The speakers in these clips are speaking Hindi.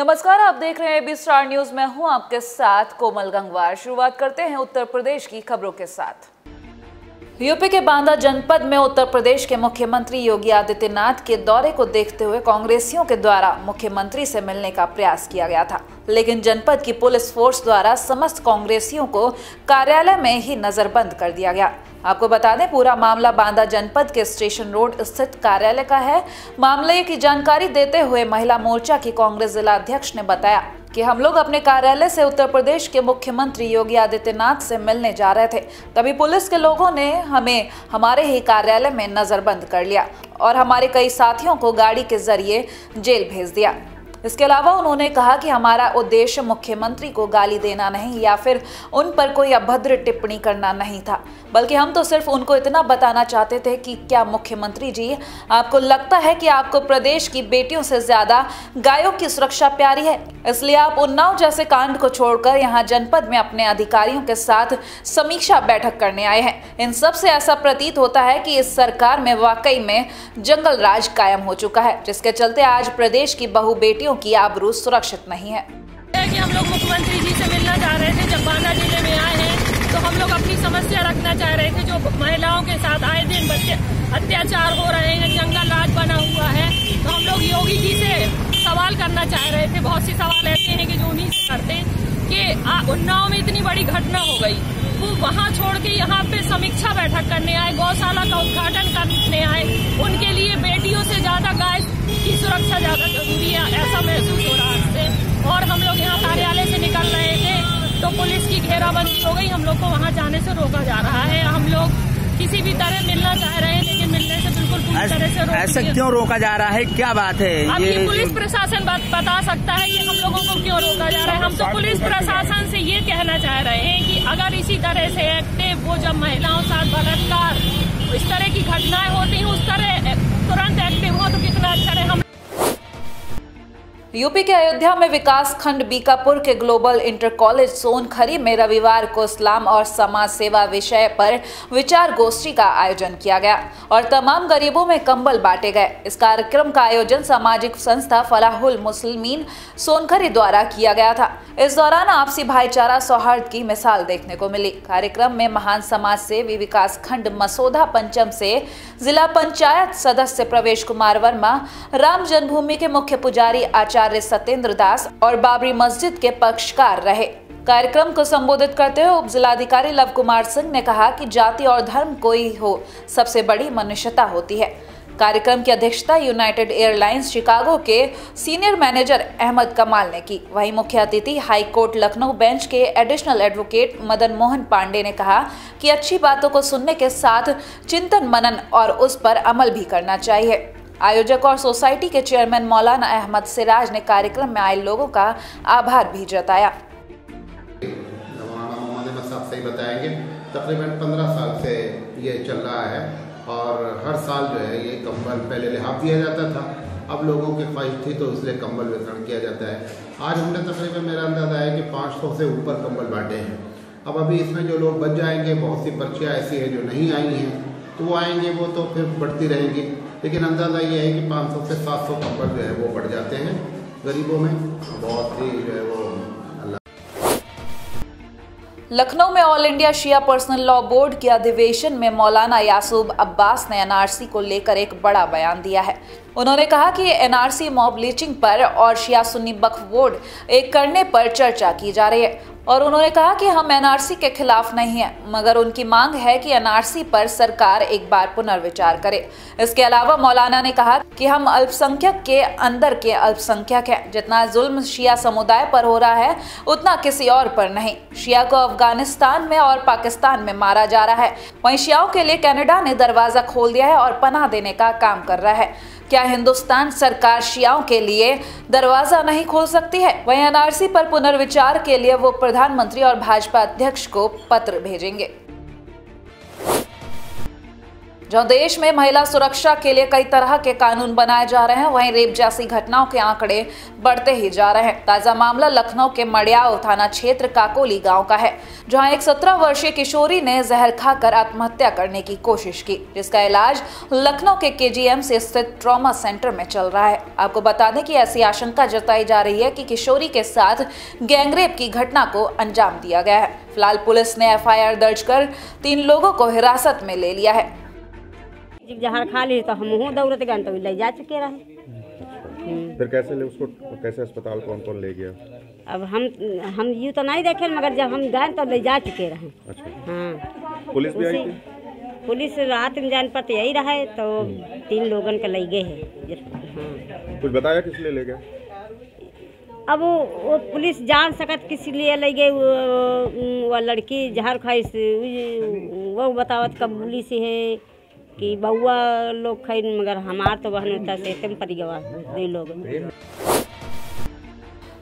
नमस्कार, आप देख रहे हैं बी स्टार न्यूज़। मैं हूँ आपके साथ कोमल गंगवार। शुरुआत करते हैं उत्तर प्रदेश की खबरों के साथ। यूपी के बांदा जनपद में उत्तर प्रदेश के मुख्यमंत्री योगी आदित्यनाथ के दौरे को देखते हुए कांग्रेसियों के द्वारा मुख्यमंत्री से मिलने का प्रयास किया गया था। लेकिन जनपद की पुलिस फोर्स द्वारा समस्त कांग्रेसियों को कार्यालय में ही नजरबंद कर दिया गया। आपको बता दें, पूरा मामला बांदा जनपद के स्टेशन रोड स्थित कार्यालय का है। मामले की जानकारी देते हुए महिला मोर्चा की कांग्रेस जिला अध्यक्ष ने बताया कि हम लोग अपने कार्यालय से उत्तर प्रदेश के मुख्यमंत्री योगी आदित्यनाथ से मिलने जा रहे थे। तभी पुलिस के लोगों ने हमें, हमारे ही कार्यालय में नजरबंद कर लिया और हमारे कई साथियों को गाड़ी के ज़रिए जेल भेज दिया। इसके अलावा उन्होंने कहा कि हमारा उद्देश्य मुख्यमंत्री को गाली देना नहीं या फिर उन पर कोई अभद्र टिप्पणी करना नहीं था। बल्कि हम तो सिर्फ़ उनको इतना बताना चाहते थे कि क्या मुख्यमंत्री जी, आपको लगता है कि आपको प्रदेश की बेटियों से ज़्यादा गायों की सुरक्षा प्यारी है? इसलिए आप उन्नाव जैसे कांड को छोड़कर यहाँ जनपद में अपने अधिकारियों के साथ समीक्षा बैठक करने आए हैं। इन सबसे ऐसा प्रतीत होता है कि इस सरकार में वाकई में जंगल राज कायम हो चुका है, जिसके चलते आज प्रदेश की बहु बेटियों की आबरू सुरक्षित नहीं है। हम लोग मुख्यमंत्री जी से मिलना चाह रहे थे, जब बांदा ज़िले में आए हैं तो हम लोग अपनी समस्या रखना चाह रहे थे, जो महिलाओं के साथ आए दिन बच्चे अत्याचार हो रहे हैं, जंगल राज बना हुआ है तो हम लोग योगी जी से सवाल करना चाह रहे थे। बहुत सी सवाल ऐसे हैं कि जो उन्हीं से करते कि उन्नाव में इतनी बड़ी घटना हो गई। वो वहाँ छोड़ के यहाँ पे समीक्षा बैठक करने आए, गौशाला का उद्घाटन करने आए। उनके लिए बेटियों से ज़्यादा गाय की सुरक्षा ज़्यादा ज़रूरी है, ऐसा महसूस हो रहा है। और हम लोग हम लोग को वहाँ जाने से रोका जा रहा है। हम लोग किसी भी तरह मिलना चाह रहे हैं लेकिन मिलने से बिल्कुल पूरी तरह से रोक ऐसा क्यों रोका जा रहा है? क्या बात है? अब ये पुलिस प्रशासन बात बता सकता है कि हम लोगों को क्यों रोका जा रहा है। हम तो पुलिस प्रशासन से ये कहना चाह रहे हैं कि अगर इसी तरह से एक्टिव वो जब महिलाओं साथ बलात्कार इस तरह की यूपी के अयोध्या में विकास खंड बीकापुर के ग्लोबल इंटर कॉलेज सोनखरी में रविवार को इस्लाम और समाज सेवा विषय पर विचार गोष्ठी का आयोजन किया गया और तमाम गरीबों में कंबल बांटे गए। इस कार्यक्रम का आयोजन सामाजिक संस्था फलाहुल मुस्लिमीन सोनखरी द्वारा किया गया था। इस दौरान आपसी भाईचारा सौहार्द की मिसाल देखने को मिली। कार्यक्रम में महान समाज सेवी विकास खंड मसोधा पंचम से जिला पंचायत सदस्य प्रवेश कुमार वर्मा, राम जन्मभूमि के मुख्य पुजारी आचार्य सत्येंद्र दास और बाबरी मस्जिद के पक्षकार रहे। कार्यक्रम को संबोधित करते हुए उप जिलाधिकारी लव कुमार सिंह ने कहा कि जाति और धर्म कोई हो, सबसे बड़ी मनुष्यता होती है। कार्यक्रम की अध्यक्षता यूनाइटेड एयरलाइंस शिकागो के सीनियर मैनेजर अहमद कमाल ने की। वहीं मुख्य अतिथि हाई कोर्ट लखनऊ बेंच के एडिशनल एडवोकेट मदन मोहन पांडे ने कहा कि अच्छी बातों को सुनने के साथ चिंतन मनन और उस पर अमल भी करना चाहिए। आयोजक और सोसाइटी के चेयरमैन मौलाना अहमद सिराज ने कार्यक्रम में आए लोगों का आभार भी जताया। बताएँगे तकरीबन पंद्रह साल से ये चल रहा है। और हर साल जो है ये कंबल पहले लिहाफ दिया जाता था। अब लोगों की ख्वाहिश थी तो इसलिए कंबल वितरण किया जाता है। आज हमने तकरीबन मेरा अंदाज़ा है कि 500 से ऊपर कंबल बांटे हैं। अब अभी इसमें जो लोग बच जाएँगे, बहुत सी पर्चियाँ ऐसी हैं जो नहीं आई हैं तो वो आएँगे, वो तो फिर बढ़ती रहेंगी। लेकिन अंदाज़ा ये है कि 500 से 700 कंबल जो है वो बढ़ जाते हैं गरीबों में। बहुत ही जो है वो लखनऊ में All India Shia Personal Law Board के अधिवेशन में मौलाना यासूब अब्बास ने एनआरसी को लेकर एक बड़ा बयान दिया है। उन्होंने कहा कि एनआरसी मॉब लीचिंग पर और शिया सुन्नी बख बोर्ड एक करने पर चर्चा की जा रही है और उन्होंने कहा कि हम एनआरसी के खिलाफ नहीं हैं, मगर उनकी मांग है कि एनआरसी पर सरकार एक बार पुनर्विचार करे। इसके अलावा मौलाना ने कहा कि हम अल्पसंख्यक के अंदर के अल्पसंख्यक हैं, जितना जुल्म शिया समुदाय पर हो रहा है, उतना किसी और पर नहीं। शिया को अफ़गानिस्तान में और पाकिस्तान में मारा जा रहा है। वहीं शियाओं के लिए कैनेडा ने दरवाज़ा खोल दिया है और पनाह देने का काम कर रहा है। क्या हिंदुस्तान सरकार शियाओं के लिए दरवाज़ा नहीं खोल सकती है? वहीं एनआरसी पर पुनर्विचार के लिए वो प्रधानमंत्री और भाजपा अध्यक्ष को पत्र भेजेंगे। जहाँ देश में महिला सुरक्षा के लिए कई तरह के कानून बनाए जा रहे हैं, वहीं रेप जैसी घटनाओं के आंकड़े बढ़ते ही जा रहे हैं। ताज़ा मामला लखनऊ के मड़ियाओ थाना क्षेत्र काकोली गाँव का है, जहाँ एक सत्रह वर्षीय किशोरी ने जहर खाकर आत्महत्या करने की कोशिश की, जिसका इलाज लखनऊ के केजीएमसी स्थित ट्रॉमा सेंटर में चल रहा है। आपको बता दें कि ऐसी आशंका जताई जा रही है कि किशोरी के साथ गैंगरेप की घटना को अंजाम दिया गया है। फ़िलहाल पुलिस ने एफआईआर दर्ज कर तीन लोगों को हिरासत में ले लिया है। जहर खा ली तो हम दौड़त गए तो ले जा चुके रहे। फिर कैसे ले उसको कैसे अस्पताल कौन कौन ले गया? अब हम हम यूँ तो नहीं देखे मगर जब हम गए तो ले जा चुके रहे। अच्छा। हाँ। पुलिस भी आई थी? पुलिस रात में जान पर यही रहे तो तीन लोगन के ले गए है। हाँ कुछ बताया किस लिए ले गया अब वो, पुलिस जान सकत किसी लिए ले गए वो, वो लड़की जहर खाई से वो बतावत कब पुलिस है कि बउआ लोग खाई मगर हमार तो बहन होता से तुम परिगवा लोग।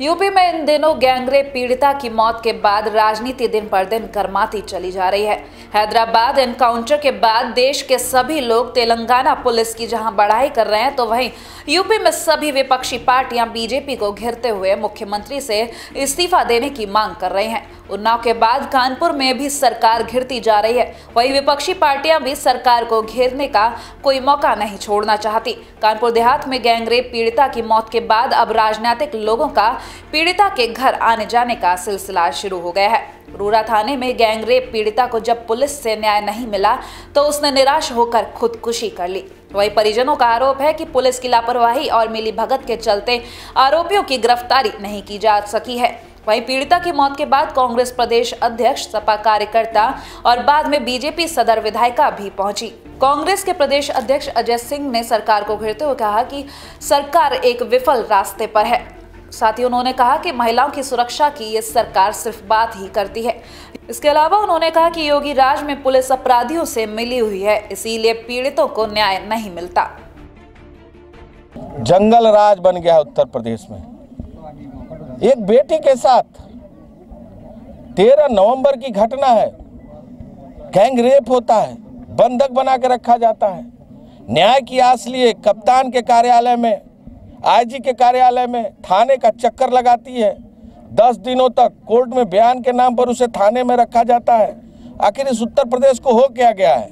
यूपी में इन दिनों गैंगरेप पीड़िता की मौत के बाद राजनीति दिन पर दिन गर्माती चली जा रही है। हैदराबाद एनकाउंटर के बाद देश के सभी लोग तेलंगाना पुलिस की जहाँ बढ़ाई कर रहे हैं तो वहीं यूपी में सभी विपक्षी पार्टियाँ बीजेपी को घेरते हुए मुख्यमंत्री से इस्तीफा देने की मांग कर रही हैं। उन्नाव के बाद कानपुर में भी सरकार घिरती जा रही है। वहीं विपक्षी पार्टियाँ भी सरकार को घेरने का कोई मौका नहीं छोड़ना चाहती। कानपुर देहात में गैंगरेप पीड़िता की मौत के बाद अब राजनीतिक लोगों का पीड़िता के घर आने जाने का सिलसिला शुरू हो गया है। रूरा थाने में गैंगरेप पीड़िता को जब पुलिस से न्याय नहीं मिला तो उसने निराश होकर खुदकुशी कर ली। वहीं परिजनों का आरोप है कि पुलिस की लापरवाही और मिली भगत के चलते आरोपियों की गिरफ्तारी नहीं की जा सकी है। वहीं पीड़िता की मौत के बाद कांग्रेस प्रदेश अध्यक्ष, सपा कार्यकर्ता और बाद में बीजेपी सदर विधायिका भी पहुँची। कांग्रेस के प्रदेश अध्यक्ष अजय सिंह ने सरकार को घेरते हुए कहा कि सरकार एक विफल रास्ते पर है। साथ ही उन्होंने कहा कि महिलाओं की सुरक्षा की ये सरकार सिर्फ़ बात ही करती है। इसके अलावा उन्होंने कहा कि योगी राज में पुलिस अपराधियों से मिली हुई है, इसीलिए पीड़ितों को न्याय नहीं मिलता। जंगल राज बन गया उत्तर प्रदेश में। एक बेटी के साथ तेरह नवंबर की घटना है। गैंग रेप होता है, बंधक बना के रखा जाता है। न्याय की आस लिए कप्तान के कार्यालय में आईजी के कार्यालय में थाने का चक्कर लगाती है। दस दिनों तक कोर्ट में बयान के नाम पर उसे थाने में रखा जाता है। आखिर इस उत्तर प्रदेश को हो क्या गया है?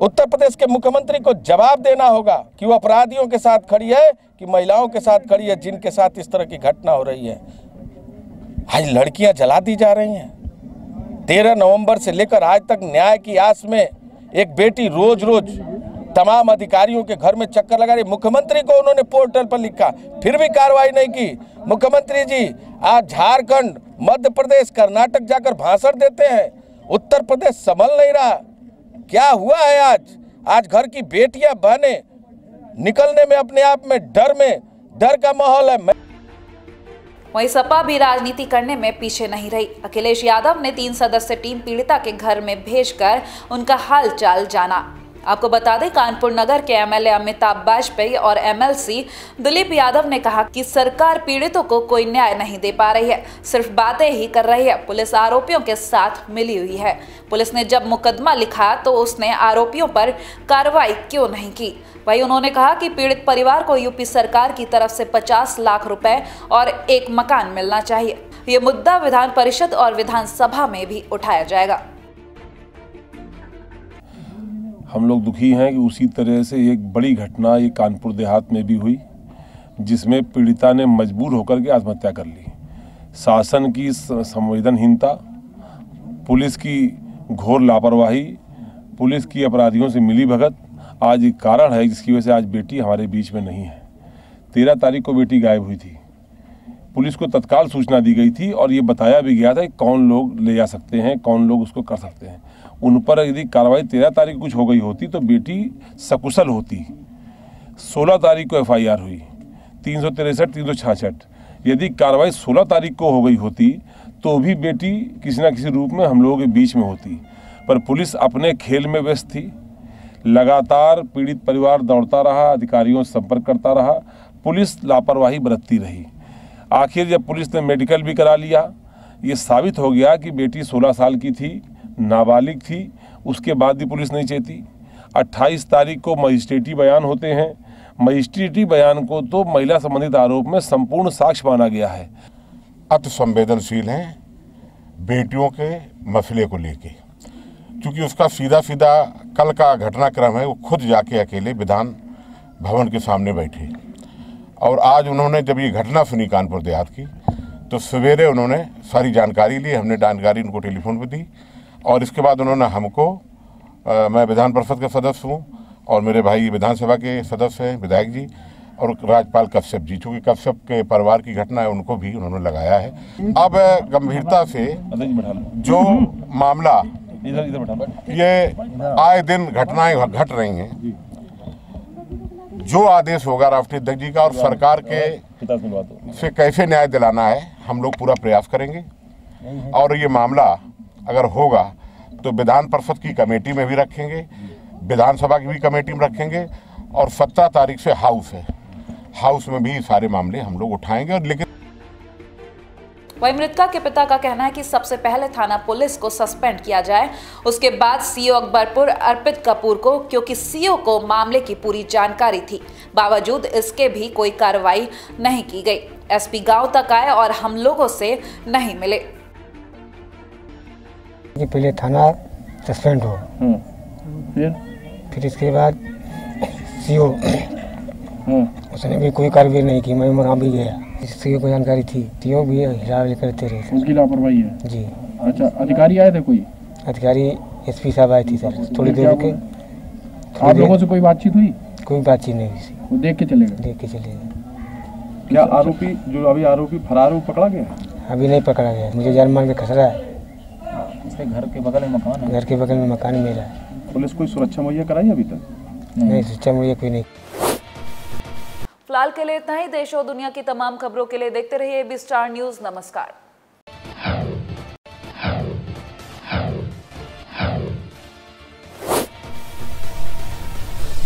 उत्तर प्रदेश के मुख्यमंत्री को जवाब देना होगा कि वो अपराधियों के साथ खड़ी है कि महिलाओं के साथ खड़ी है, जिनके साथ इस तरह की घटना हो रही है। आज लड़कियाँ जला दी जा रही हैं। तेरह नवंबर से लेकर आज तक न्याय की आस में एक बेटी रोज रोज तमाम अधिकारियों के घर में चक्कर लगा रही मुख्यमंत्री को उन्होंने पोर्टल पर लिखा, फिर भी कार्रवाई नहीं की। मुख्यमंत्री जी, आज झारखंड, मध्य प्रदेश, कर्नाटक जाकर भाषण देते हैं। उत्तर प्रदेश संभल नहीं रहा। क्या हुआ है आज? आज घर की बेटियाँ बहने निकलने में अपने आप में डर में, डर का माहौल है। वहीं सपा भी राजनीति करने में पीछे नहीं रही। अखिलेश यादव ने तीन सदस्य टीम पीड़िता के घर में भेजकर उनका हाल चाल जाना। आपको बता दें, कानपुर नगर के एमएलए अमिताभ वाजपेयी और एमएलसी दिलीप यादव ने कहा कि सरकार पीड़ितों को कोई न्याय नहीं दे पा रही है, सिर्फ़ बातें ही कर रही है। पुलिस आरोपियों के साथ मिली हुई है। पुलिस ने जब मुकदमा लिखा तो उसने आरोपियों पर कार्रवाई क्यों नहीं की? वही उन्होंने कहा कि पीड़ित परिवार को यूपी सरकार की तरफ़ से 50 लाख रुपए और एक मकान मिलना चाहिए। ये मुद्दा विधान परिषद और विधानसभा में भी उठाया जाएगा। हम लोग दुखी हैं कि उसी तरह से एक बड़ी घटना ये कानपुर देहात में भी हुई, जिसमें पीड़िता ने मजबूर होकर के आत्महत्या कर ली। शासन की संवेदनहीनता, पुलिस की घोर लापरवाही, पुलिस की अपराधियों से मिली भगत, आज एक कारण है जिसकी वजह से आज बेटी हमारे बीच में नहीं है। तेरह तारीख को बेटी गायब हुई थी। पुलिस को तत्काल सूचना दी गई थी और ये बताया भी गया था कि कौन लोग ले जा सकते हैं, कौन लोग उसको कर सकते हैं। उन पर यदि कार्रवाई तेरह तारीख कुछ हो गई होती तो बेटी सकुशल होती। सोलह तारीख को एफआईआर हुई, तीन सौ तिरसठ, तीन सौ छाछठ। यदि कार्रवाई सोलह तारीख को हो गई होती तो भी बेटी किसी न किसी रूप में हम लोगों के बीच में होती। पर पुलिस अपने खेल में व्यस्त थी, लगातार पीड़ित परिवार दौड़ता रहा, अधिकारियों से संपर्क करता रहा, पुलिस लापरवाही बरतती रही। आखिर जब पुलिस ने मेडिकल भी करा लिया, ये साबित हो गया कि बेटी 16 साल की थी, नाबालिग थी, उसके बाद भी पुलिस नहीं चेती। 28 तारीख को मजिस्ट्रेटी बयान होते हैं। मजिस्ट्रेटी बयान को तो महिला संबंधित आरोप में संपूर्ण साक्ष्य माना गया है। अति संवेदनशील हैं बेटियों के मसले को लेके, क्योंकि उसका सीधा सीधा कल का घटनाक्रम है, वो खुद जाके अकेले विधान भवन के सामने बैठे। और आज उन्होंने जब ये घटना सुनी कानपुर देहात की तो सवेरे उन्होंने सारी जानकारी ली हमने जानकारी उनको टेलीफोन पर दी और इसके बाद उन्होंने हमको अ, मैं विधान परिषद का सदस्य हूँ और मेरे भाई विधानसभा के सदस्य हैं विधायक जी और राज्यपाल कश्यप जी चूँकि कश्यप के परिवार की घटना है उनको भी उन्होंने लगाया है। अब गंभीरता से जी मामला ये आए दिन घटनाएँ घट रही हैं जो आदेश होगा राष्ट्रीय अध्यक्ष जी का और सरकार के से कैसे न्याय दिलाना है, हम लोग पूरा प्रयास करेंगे। और ये मामला अगर होगा तो विधान परिषद की कमेटी में भी रखेंगे, विधानसभा की भी कमेटी में रखेंगे, और सत्रह तारीख से हाउस है। हाउस में भी सारे मामले हम लोग उठाएँगे और लेकिन वहीं मृतका के पिता का कहना है कि सबसे पहले थाना पुलिस को सस्पेंड किया जाए उसके बाद सीओ अकबरपुर अर्पित कपूर को क्योंकि सीओ को मामले की पूरी जानकारी थी। बावजूद इसके भी कोई कार्रवाई नहीं की गई। एसपी गाँव तक आए और हम लोगों से नहीं मिले। पहले थाना सस्पेंड हो। फिर? फिर इसके बाद सीओ उसने भी कोई कार्रवाई नहीं की मैं वहाँ भी गया। सीओ को जानकारी थी सीओ भी हिरावली करते रहे उसकी लापरवाही है? जी। अच्छा अधिकारी आए थे कोई? अधिकारी एसपी साहब आए थे सर थोड़ी देर रुके आप लोगों से कोई बातचीत हुई? कोई बातचीत नहीं हुई वो देख के चले गए? देख के चले गए। क्या आरोपी जो अभी आरोपी फरार है, वो पकड़ा गया अभी नहीं पकड़ा गया। मुझे जान मान के खसरा है। उसके घर के बगल में मकान है। घर के बगल में मकान मेरा है। पुलिस कोई सुरक्षा मुहैया कराई अभी तक? नहीं शिक्षा मुझे कोई नहीं। फ़िलहाल के लिए इतना ही। देश और दुनिया की तमाम खबरों के लिए देखते रहिए बी स्टार न्यूज़। नमस्कार।